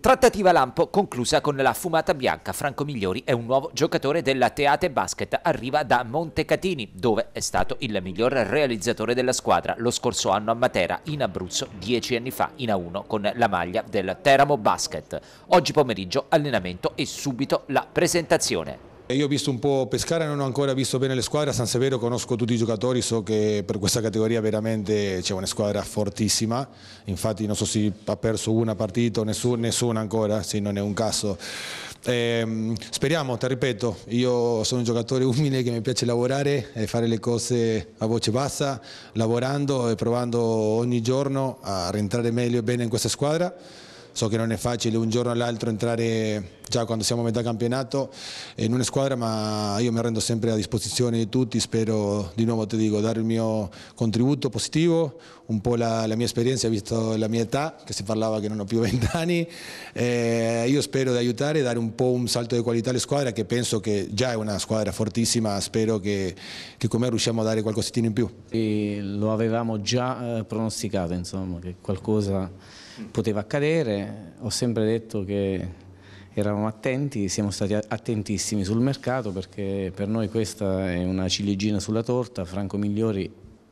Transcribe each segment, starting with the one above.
Trattativa Lampo conclusa con la fumata bianca. Franco Migliori è un nuovo giocatore della Teate Basket. Arriva da Montecatini, dove è stato il miglior realizzatore della squadra lo scorso anno a Matera, in Abruzzo, dieci anni fa, in A1 con la maglia del Teramo Basket. Oggi pomeriggio allenamento e subito la presentazione. Io ho visto un po' pescare, non ho ancora visto bene le squadre, a San Severo conosco tutti i giocatori, so che per questa categoria veramente c'è una squadra fortissima, infatti non so se ha perso una partita o nessun, nessuna ancora, sì, non è un caso. Eh, speriamo, ti ripeto, io sono un giocatore umile che mi piace lavorare e fare le cose a voce bassa, lavorando e provando ogni giorno a rientrare meglio e bene in questa squadra so che non è facile un giorno all'altro entrare già quando siamo a metà campionato in una squadra ma io mi rendo sempre a disposizione di tutti, spero di nuovo ti dico dare il mio contributo positivo, un po' la, la mia esperienza, visto la mia età, che si parlava che non ho più vent'anni, eh, io spero di aiutare dare un po' un salto di qualità alle squadre che penso che già è una squadra fortissima, spero che, che con me riusciamo a dare qualcosina in più. E lo avevamo già eh, pronosticato insomma, che qualcosa poteva accadere, ho sempre detto che eravamo attenti, siamo stati attentissimi sul mercato perché per noi questa è una ciliegina sulla torta, Franco Migliori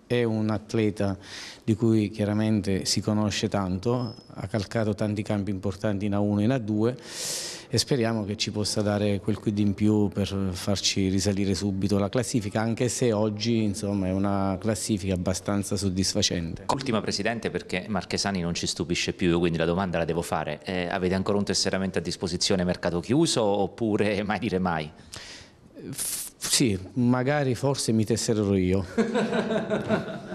è un atleta di cui chiaramente si conosce tanto, ha calcato tanti campi importanti in A1 e in A2 e speriamo che ci possa dare quel quid in più per farci risalire subito la classifica, anche se oggi insomma, è una classifica abbastanza soddisfacente. Ultima Presidente perché Marchesani non ci stupisce più, quindi la domanda la devo fare, eh, avete ancora un tesseramento a disposizione mercato chiuso oppure mai dire mai? F sì, magari forse mi tesserò io.